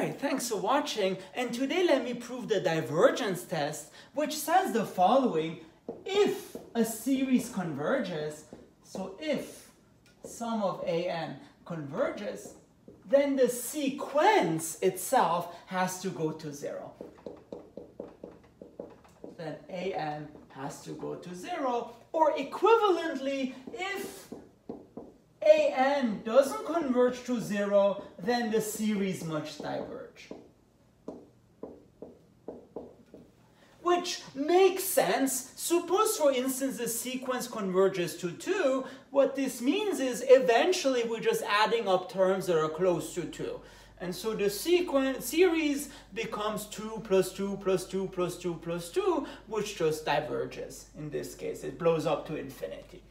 Alright, thanks for watching. And today let me prove the divergence test, which says the following. If a series converges, so if sum of an converges, then the sequence itself has to go to zero. Then an has to go to zero, or equivalently, if an doesn't converge to zero, then the series must diverge. Which makes sense. Suppose, for instance, the sequence converges to 2. What this means is eventually we're just adding up terms that are close to 2. And so the sequence series becomes 2 plus 2 plus 2 plus 2 plus 2, which just diverges. In this case, it blows up to infinity.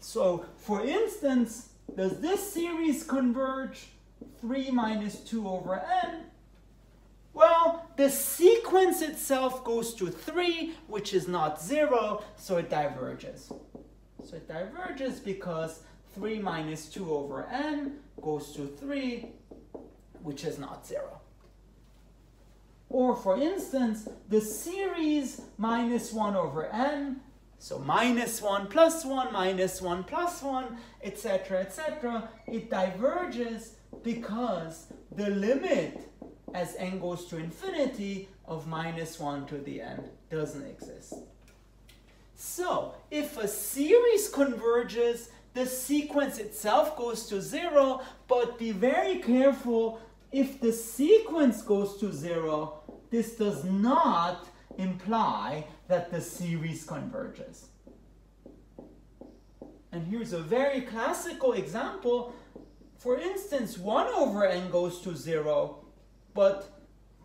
So, for instance, does this series converge 3 minus 2 over n? Well, the sequence itself goes to 3, which is not 0, so it diverges. So it diverges because 3 minus 2 over n goes to 3, which is not 0. Or for instance, the series minus 1 over n so minus 1 plus 1, minus 1 plus 1, etc., etc. It diverges because the limit as n goes to infinity of minus 1 to the n doesn't exist. So if a series converges, the sequence itself goes to 0, but be very careful if the sequence goes to 0, this does not imply that the series converges. And here's a very classical example. For instance, 1 over n goes to 0, but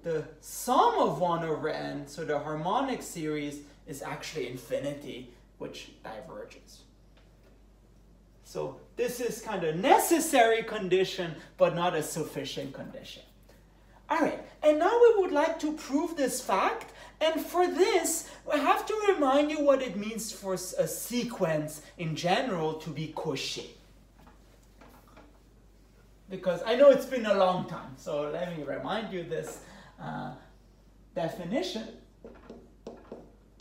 the sum of 1 over n, so the harmonic series, is actually infinity, which diverges. So this is kind of necessary condition, but not a sufficient condition. All right, and now we would like to prove this fact and for this, I have to remind you what it means for a sequence in general to be Cauchy. Because I know it's been a long time, so let me remind you this uh, definition.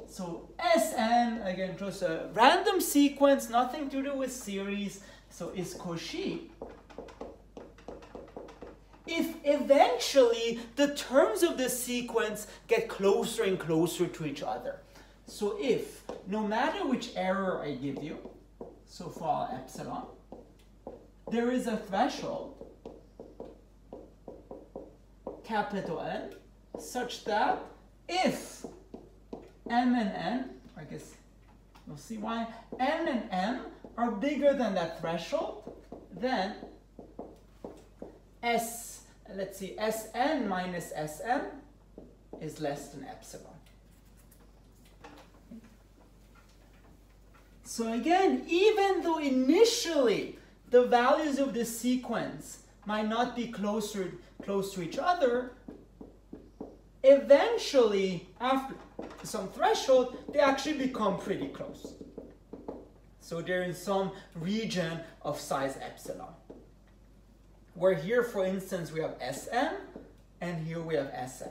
So Sn, again, just a random sequence, nothing to do with series, so is Cauchy if eventually the terms of the sequence get closer and closer to each other. So if, no matter which error I give you, so for epsilon, there is a threshold, capital N, such that if m and n, I guess we'll see why, n and m are bigger than that threshold, then s let's see, Sn minus Sm is less than epsilon. So again, even though initially the values of the sequence might not be closer close to each other, eventually, after some threshold, they actually become pretty close. So they're in some region of size epsilon. Where here, for instance, we have Sn, and here we have Sn.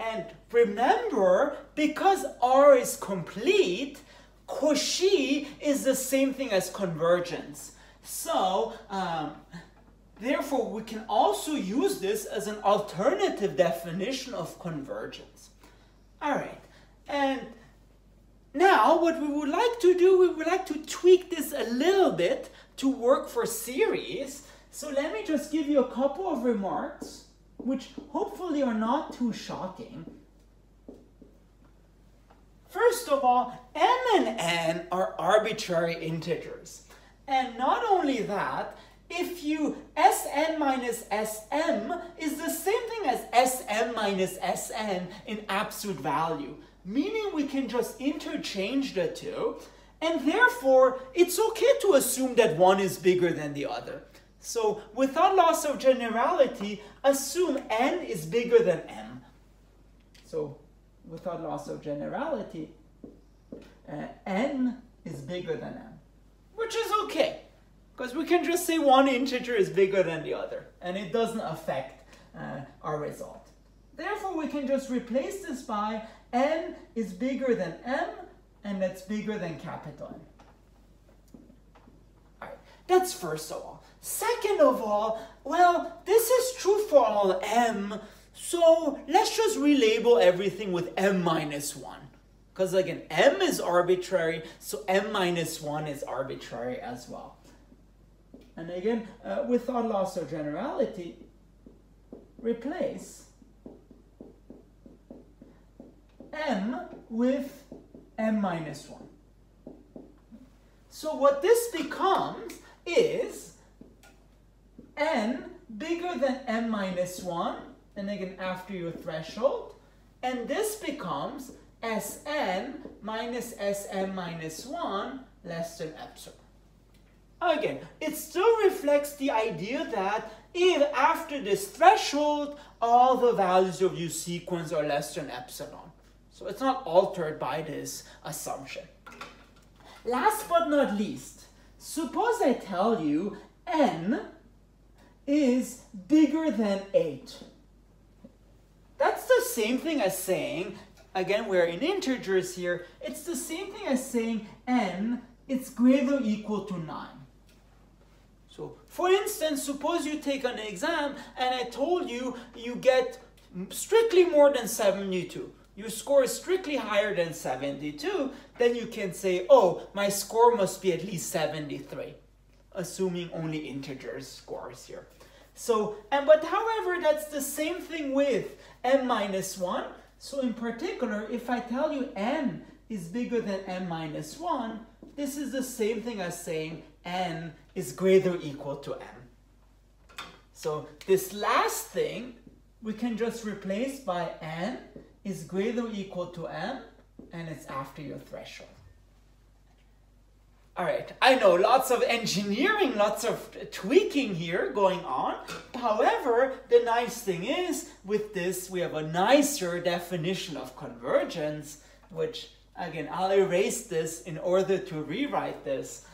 And remember, because R is complete, Cauchy is the same thing as convergence. So, um, therefore, we can also use this as an alternative definition of convergence. All right, and now what we would like to do, we would like to tweak this a little bit to work for series. So let me just give you a couple of remarks, which hopefully are not too shocking. First of all, m and n are arbitrary integers. And not only that, if you Sn minus Sm is the same thing as Sm minus Sn in absolute value, meaning we can just interchange the two and therefore, it's okay to assume that one is bigger than the other. So without loss of generality, assume n is bigger than m. So without loss of generality, uh, n is bigger than m, which is okay. Because we can just say one integer is bigger than the other, and it doesn't affect uh, our result. Therefore, we can just replace this by n is bigger than m, and that's bigger than capital N. All right, that's first of all. Second of all, well, this is true for all m, so let's just relabel everything with m minus 1. Because again, m is arbitrary, so m minus 1 is arbitrary as well. And again, uh, without loss of generality, replace m with m minus 1. So what this becomes is n bigger than m minus 1, and again after your threshold, and this becomes Sn minus Sm minus 1 less than epsilon. Again, it still reflects the idea that if after this threshold, all the values of your sequence are less than epsilon. So it's not altered by this assumption. Last but not least, suppose I tell you n is bigger than 8. That's the same thing as saying again, we're in integers here, it's the same thing as saying n is greater or equal to 9. So, for instance, suppose you take an exam and I told you you get strictly more than 72. Your score is strictly higher than 72, then you can say, oh, my score must be at least 73, assuming only integers scores here. So, and but however, that's the same thing with m minus 1. So in particular, if I tell you n is bigger than n minus 1, this is the same thing as saying n is greater or equal to m. So this last thing we can just replace by n is greater or equal to m, and it's after your threshold. All right, I know lots of engineering, lots of tweaking here going on. However, the nice thing is with this, we have a nicer definition of convergence, which again, I'll erase this in order to rewrite this.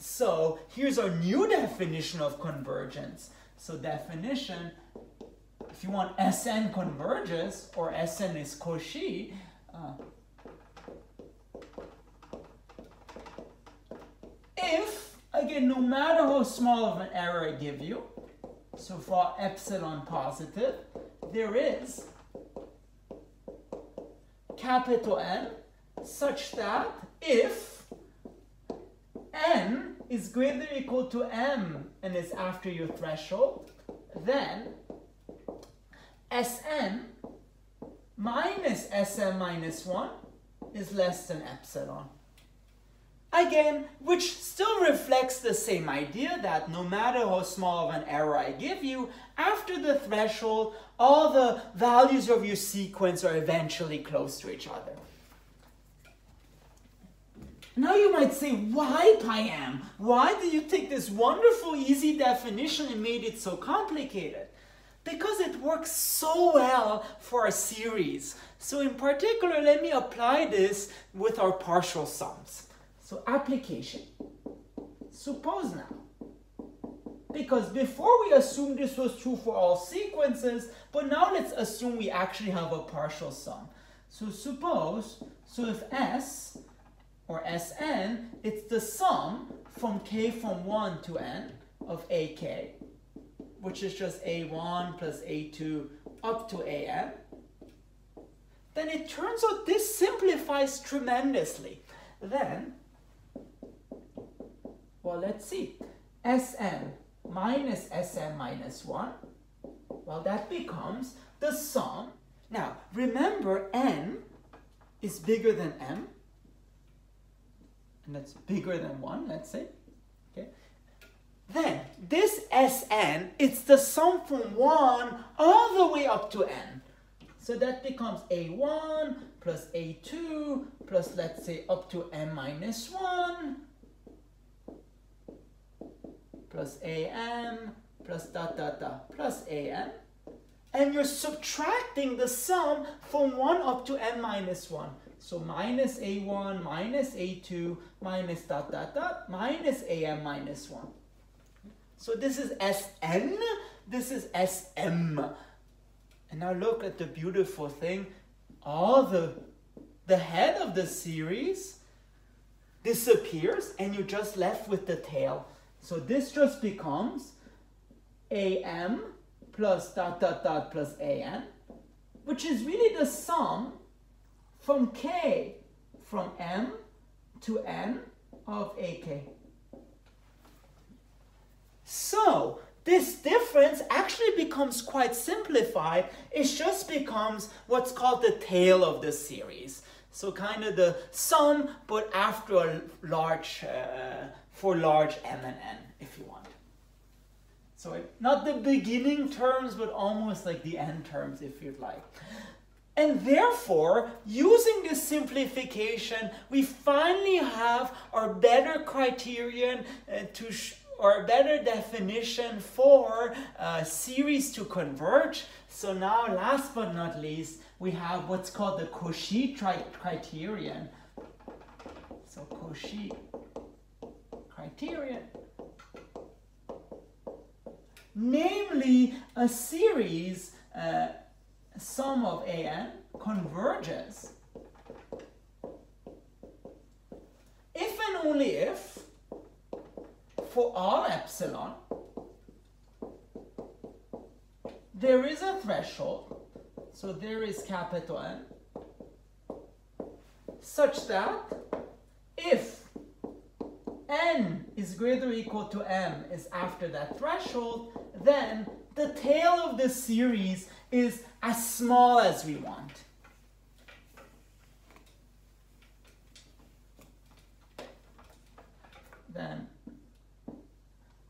So here's our new definition of convergence. So definition if you want Sn converges or Sn is Cauchy, uh, if, again, no matter how small of an error I give you, so for epsilon positive, there is capital N such that if n is greater or equal to m and is after your threshold, then Sn minus Sm minus 1 is less than epsilon. Again, which still reflects the same idea that no matter how small of an error I give you, after the threshold, all the values of your sequence are eventually close to each other. Now you might say, why Peyam? Why did you take this wonderful easy definition and made it so complicated? because it works so well for a series. So in particular, let me apply this with our partial sums. So application. Suppose now, because before we assumed this was true for all sequences, but now let's assume we actually have a partial sum. So suppose, so if S or Sn, it's the sum from k from 1 to n of ak which is just a1 plus a2 up to an, then it turns out this simplifies tremendously. Then, well, let's see. Sn minus Sm minus 1, well, that becomes the sum. Now, remember n is bigger than m, and that's bigger than 1, let's say. okay, Then this Sn, it's the sum from 1 all the way up to n. So that becomes a1 plus a2 plus let's say up to n minus 1 plus am plus dot dot dot plus an. And you're subtracting the sum from 1 up to n minus 1. So minus a1 minus a2 minus dot dot dot minus am minus 1. So this is Sn, this is Sm. And now look at the beautiful thing. All the, the head of the series disappears and you're just left with the tail. So this just becomes am plus dot dot dot plus an, which is really the sum from k from m to n of ak. So this difference actually becomes quite simplified. It just becomes what's called the tail of the series. So kind of the sum, but after a large, uh, for large m and n, if you want. So it, not the beginning terms, but almost like the end terms, if you'd like. And therefore, using this simplification, we finally have our better criterion uh, to or a better definition for uh, series to converge. So now, last but not least, we have what's called the Cauchy criterion. So Cauchy criterion. Namely, a series uh, sum of an converges. If and only if for all epsilon there is a threshold so there is capital N such that if n is greater or equal to m is after that threshold, then the tail of the series is as small as we want. Then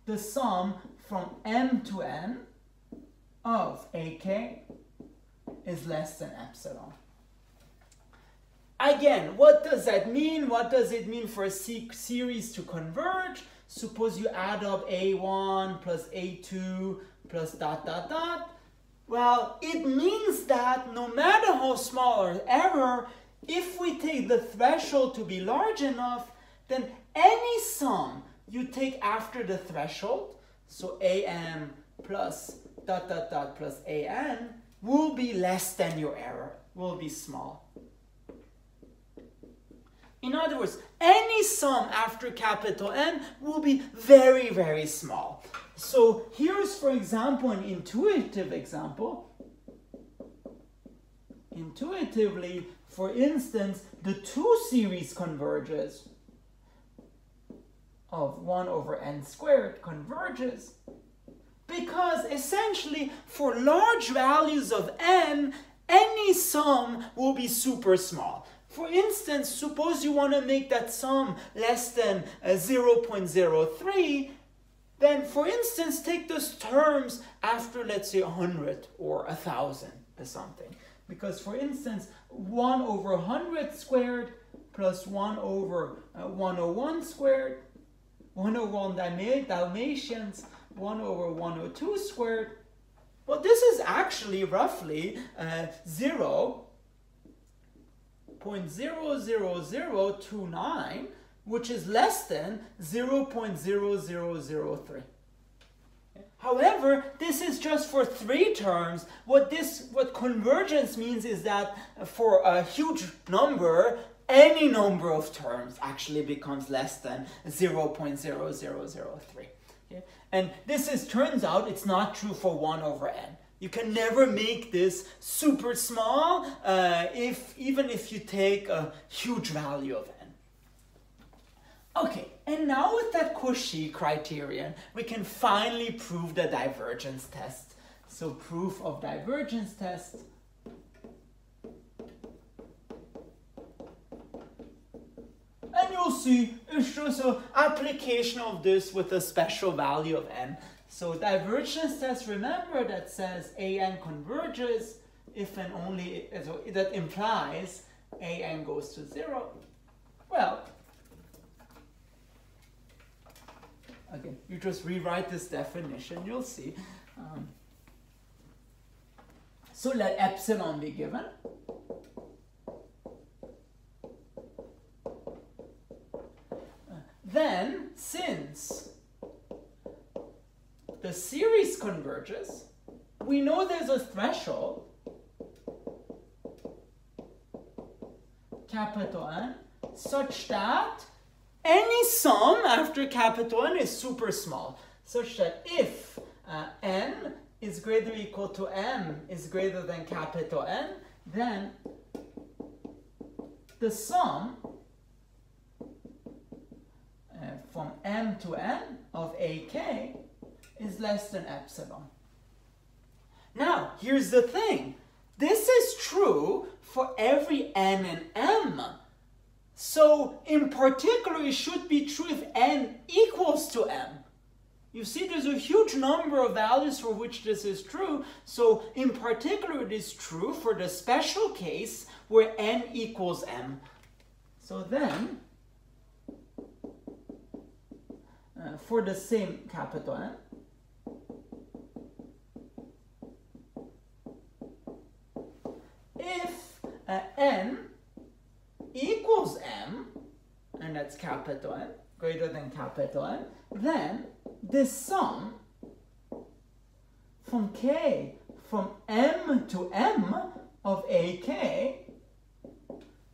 the sum from m to n of ak is less than epsilon. Again, what does that mean? What does it mean for a series to converge? Suppose you add up a1 plus a2 plus dot dot dot. Well, it means that no matter how small our error, if we take the threshold to be large enough, then any sum you take after the threshold, so am plus dot dot dot plus an, will be less than your error, will be small. In other words, any sum after capital N will be very, very small. So here's, for example, an intuitive example. Intuitively, for instance, the 2 series converges of 1 over n squared converges because essentially for large values of n, any sum will be super small. For instance, suppose you want to make that sum less than uh, 0.03, then for instance, take those terms after, let's say, 100 or 1,000 or something. Because for instance, 1 over 100 squared plus 1 over uh, 101 squared, 101 Dalmatians, 1 over 102 squared. Well, this is actually roughly uh, 0 0.00029, which is less than 0.0003. However, this is just for three terms. What this, what convergence means is that for a huge number, any number of terms actually becomes less than 0.0003. Okay? And this is, turns out, it's not true for 1 over n. You can never make this super small uh, if even if you take a huge value of n. Okay, and now with that Cauchy criterion, we can finally prove the divergence test. So proof of divergence test. And you'll see it's just an application of this with a special value of n. So divergence test, remember that says an converges if and only, so that implies an goes to zero. Well, Again, you just rewrite this definition, you'll see. Um, so let epsilon be given. Uh, then, since the series converges, we know there's a threshold, capital N, such that any sum after capital N is super small, such that if uh, n is greater or equal to m is greater than capital N, then the sum uh, from m to n of ak is less than epsilon. Now, here's the thing. This is true for every n and m. So, in particular, it should be true if n equals to m. You see, there's a huge number of values for which this is true. So, in particular, it is true for the special case where n equals m. So then, uh, for the same capital N, if uh, n equals m, and that's capital M, greater than capital M, then this sum from k from m to m of ak,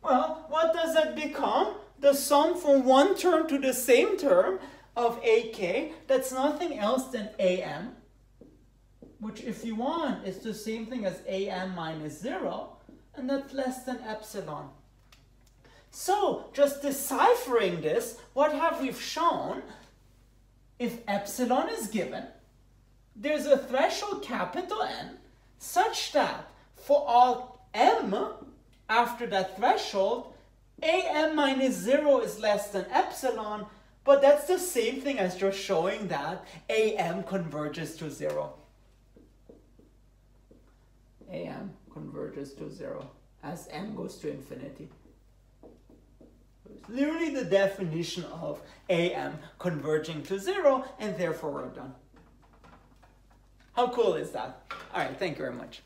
well, what does that become? The sum from one term to the same term of ak, that's nothing else than am, which if you want is the same thing as am minus 0, and that's less than epsilon. So, just deciphering this, what have we shown? If epsilon is given, there's a threshold capital N such that for all m after that threshold, am minus 0 is less than epsilon, but that's the same thing as just showing that am converges to 0. am converges to 0 as m goes to infinity. Literally the definition of am converging to 0, and therefore we're done. How cool is that? All right, thank you very much.